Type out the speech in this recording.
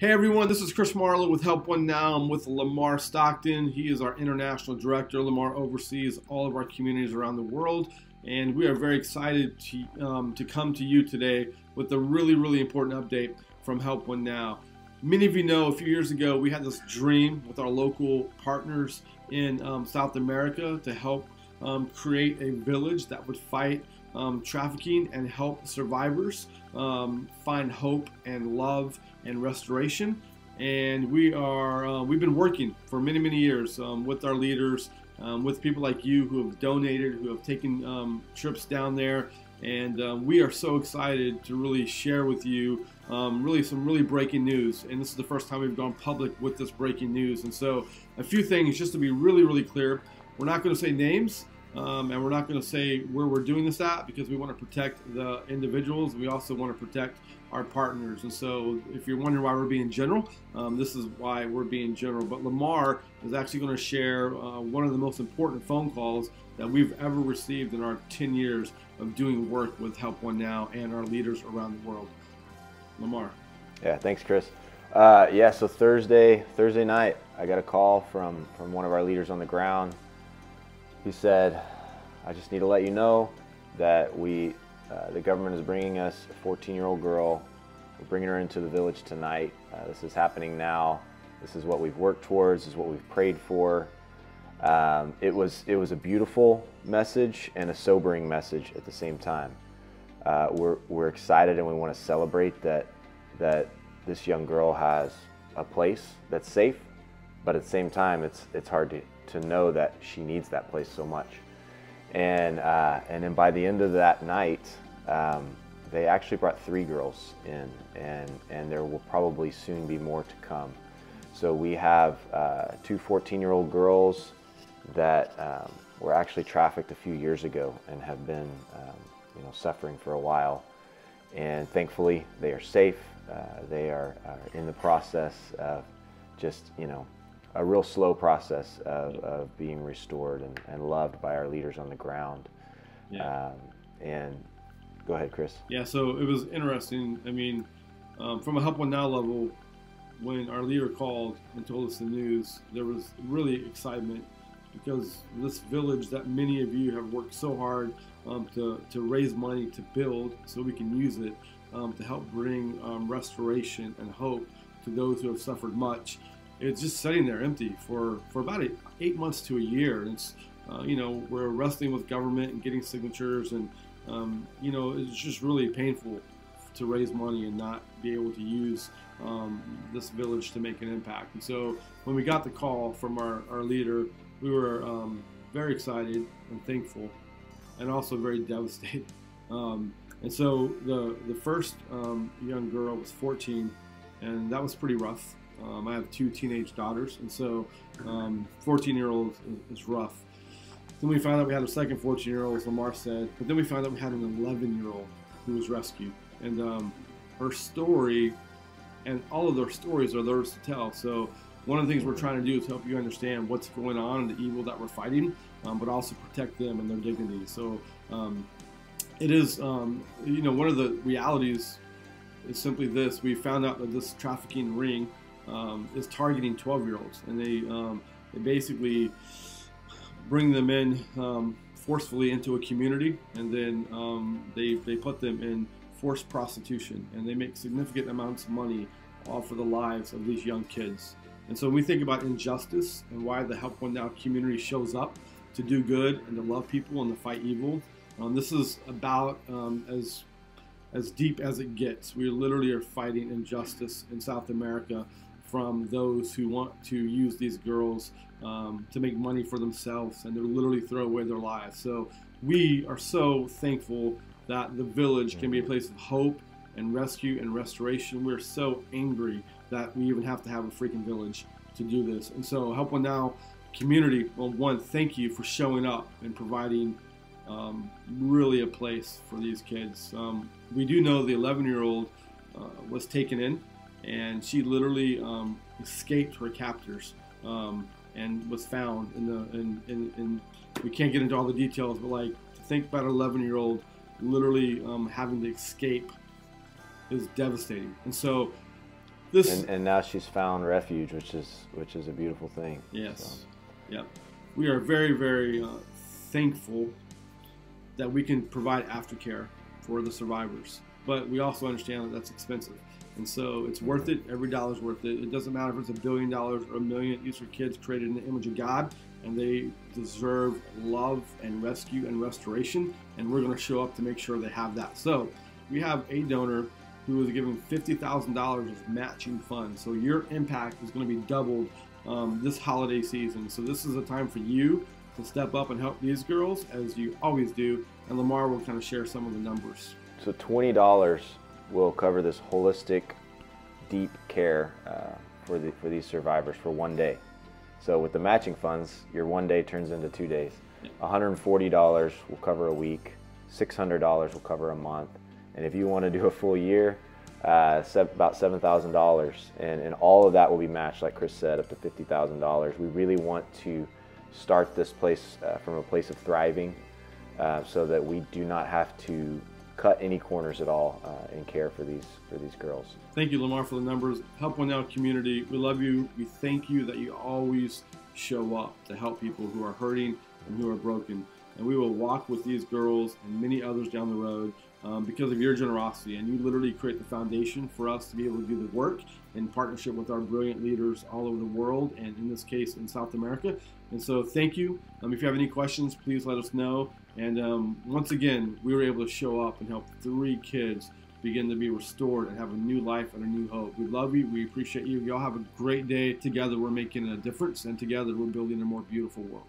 Hey everyone, this is Chris Marlow with Help One Now. I'm with Lamar Stockton. He is our international director. Lamar oversees all of our communities around the world, and we are very excited to, um, to come to you today with a really, really important update from Help One Now. Many of you know a few years ago we had this dream with our local partners in um, South America to help um, create a village that would fight um, trafficking and help survivors um, find hope and love and restoration. And we are uh, we've been working for many many years um, with our leaders, um, with people like you who have donated, who have taken um, trips down there, and uh, we are so excited to really share with you um, really some really breaking news. And this is the first time we've gone public with this breaking news. And so a few things just to be really really clear. We're not going to say names. Um, and we're not going to say where we're doing this at because we want to protect the individuals. We also want to protect our partners. And so, if you're wondering why we're being general, um, this is why we're being general. But Lamar is actually going to share uh, one of the most important phone calls that we've ever received in our 10 years of doing work with Help One Now and our leaders around the world. Lamar. Yeah, thanks, Chris. Uh, yeah, so Thursday, Thursday night, I got a call from from one of our leaders on the ground he said, I just need to let you know that we, uh, the government is bringing us a 14 year old girl. We're bringing her into the village tonight. Uh, this is happening now. This is what we've worked towards. This is what we've prayed for. Um, it was it was a beautiful message and a sobering message at the same time. Uh, we're we're excited and we want to celebrate that that this young girl has a place that's safe, but at the same time, it's it's hard to to know that she needs that place so much. And, uh, and then by the end of that night, um, they actually brought three girls in, and, and there will probably soon be more to come. So we have uh, two 14 year old girls that um, were actually trafficked a few years ago and have been um, you know, suffering for a while. And thankfully, they are safe. Uh, they are, are in the process of just, you know, a real slow process of, of being restored and, and, loved by our leaders on the ground. Yeah. Um, and go ahead, Chris. Yeah, so it was interesting. I mean, um, from a Help One Now level, when our leader called and told us the news, there was really excitement because this village that many of you have worked so hard um, to, to raise money to build so we can use it um, to help bring um, restoration and hope to those who have suffered much it's just sitting there empty for, for about eight, months to a year. And it's, uh, you know, we're wrestling with government and getting signatures, and, um, you know, it's just really painful to raise money and not be able to use um, this village to make an impact. And so when we got the call from our, our leader, we were um, very excited and thankful and also very devastated. Um, and so the, the first um, young girl was 14, and that was pretty rough. Um, I have two teenage daughters, and so um, 14 year old is, rough. Then we found out we had a second 14 year old, as Lamar said, but then we found out we had an 11 year old who was rescued. And um, her story, and all of their stories are theirs to tell. So one of the things we're trying to do is help you understand what's going on and the evil that we're fighting, um, but also protect them and their dignity. So um, it is, um, you know, one of the realities is simply this: we found out that this trafficking ring um, is targeting 12 year olds, and they um, they basically bring them in um, forcefully into a community, and then um, they they put them in forced prostitution, and they make significant amounts of money off of the lives of these young kids. And so when we think about injustice and why the Help One Now community shows up to do good and to love people and to fight evil. Um, this is about um, as as deep as it gets. We literally are fighting injustice in South America from those who want to use these girls um, to make money for themselves and to literally throw away their lives. So we are so thankful that the village can be a place of hope and rescue and restoration. We're so angry that we even have to have a freaking village to do this. And so Help One Now community, well, one, thank you for showing up and providing um, really a place for these kids. Um, we do know the 11 year old uh, was taken in and she literally um, escaped her captors um, and was found in the in, in, in, we can't get into all the details but like to think about an 11 year old literally um, having to escape is devastating and so this and, and now she's found refuge, which is which is a beautiful thing. Yes. So, Yep. We are very, very uh, thankful that we can provide aftercare for the survivors. But we also understand that that's expensive. And so it's worth it. Every dollar's worth it. It doesn't matter if it's a billion dollars or a million. These are kids created in the image of God, and they deserve love and rescue and restoration. And we're going to show up to make sure they have that. So we have a donor who is giving $50,000 as matching funds. So your impact is going to be doubled um, this holiday season. So this is a time for you to step up and help these girls as you always do. And Lamar will kind of share some of the numbers. so twenty dollars will cover this holistic, deep care uh, for the for these survivors for one day. So with the matching funds, your one day turns into two days. One hundred and forty dollars will cover a week. Six hundred dollars will cover a month. And if you want to do a full year, uh, about seven thousand dollars, and and all of that will be matched, like Chris said, up to fifty thousand dollars. We really want to start this place uh, from a place of thriving, uh, so that we do not have to cut any corners at all uh, in care for these for these girls. Thank you, Lamar, for the numbers. Help One Now community. We love you. We thank you that you always show up to help people who are hurting and who are broken. And we will walk with these girls and many others down the road um, because of your generosity. And you literally create the foundation for us to be able to do the work in partnership with our brilliant leaders all over the world, and in this case, in South America. And so, thank you. Um, if you have any questions, please let us know. And um, once again, we were able to show up and help three kids begin to be restored and have a new life and a new hope. We love you. We appreciate you. Y'all have a great day together. We're making a difference, and together we're building a more beautiful world.